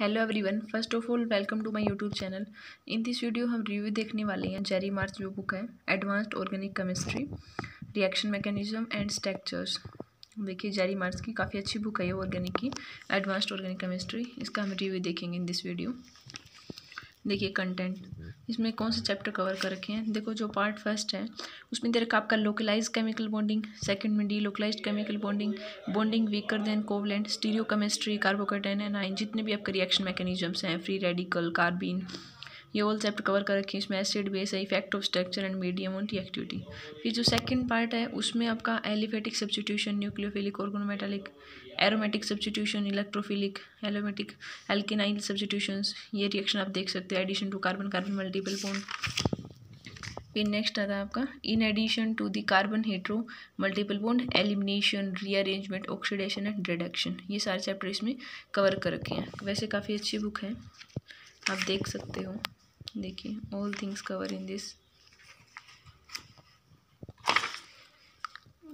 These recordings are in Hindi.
Hello everyone first of all welcome to my YouTube channel in this video हम रिव्यू देखने वाले हैं जेरी मार्च जो बुक है advanced organic chemistry reaction mechanism and structures देखिए जेरी मार्च की काफ़ी अच्छी बुक है ये ऑर्गेनिक की एडवांस्ड ऑर्गेनिक केमिस्ट्री इसका हम रिव्यू देखेंगे इन दिस वीडियो देखिए कंटेंट इसमें कौन से चैप्टर कवर कर रखे हैं? देखो जो पार्ट फ़र्स्ट है उसमें दे रखा आपका लोकलाइज केमिकल बॉन्डिंग सेकंड में delocalize chemical bonding bonding weaker than covalent stereochemistry carbocation anion जितने भी आपके रिएक्शन मैकेनिज्म्स हैं फ्री रेडिकल कार्बिन ये ऑल चैप्टर कवर कर रखे हैं, इसमें एसिड बेस है effect of structure and medium on activity फिर जो सेकंड पार्ट है, उसमें आपका aliphatic substitution nucleophilic organometallic aromatic substitution electrophilic aromatic alkenyl substitutions ये रिएक्शन आप देख सकते हैं addition to carbon carbon multiple bond फिर नेक्स्ट आता है आपका इन addition to the carbon hetero multiple bond elimination rearrangement oxidation and reduction ये सारे चैप्टर इसमें कवर कर रखे हैं। वैसे काफ़ी अच्छी बुक है। आप देख सकते हो। देखिए all things cover in this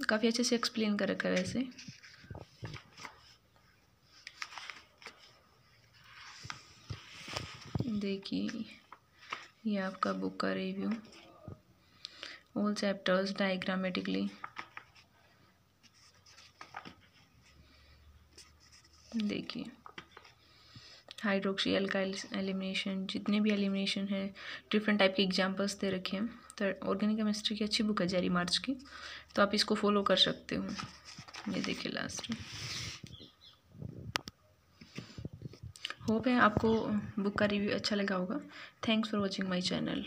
काफ़ी अच्छे से एक्सप्लेन कर रखा है वैसे। देखिए, ये आपका बुक का रिव्यू ऑल चैप्टर्स डायग्रामेटिकली देखिए हाइड्रोक्सी एल्काइल एलिमिनेशन जितने भी एलिमिनेशन है डिफरेंट टाइप के एग्जाम्पल्स दे रखे हैं। तो ऑर्गेनिक केमिस्ट्री की अच्छी बुक है जेरी मार्च की। तो आप इसको फॉलो कर सकते हो। ये देखिए लास्ट होप है आपको बुक का रिव्यू अच्छा लगा होगा। Thanks for watching my channel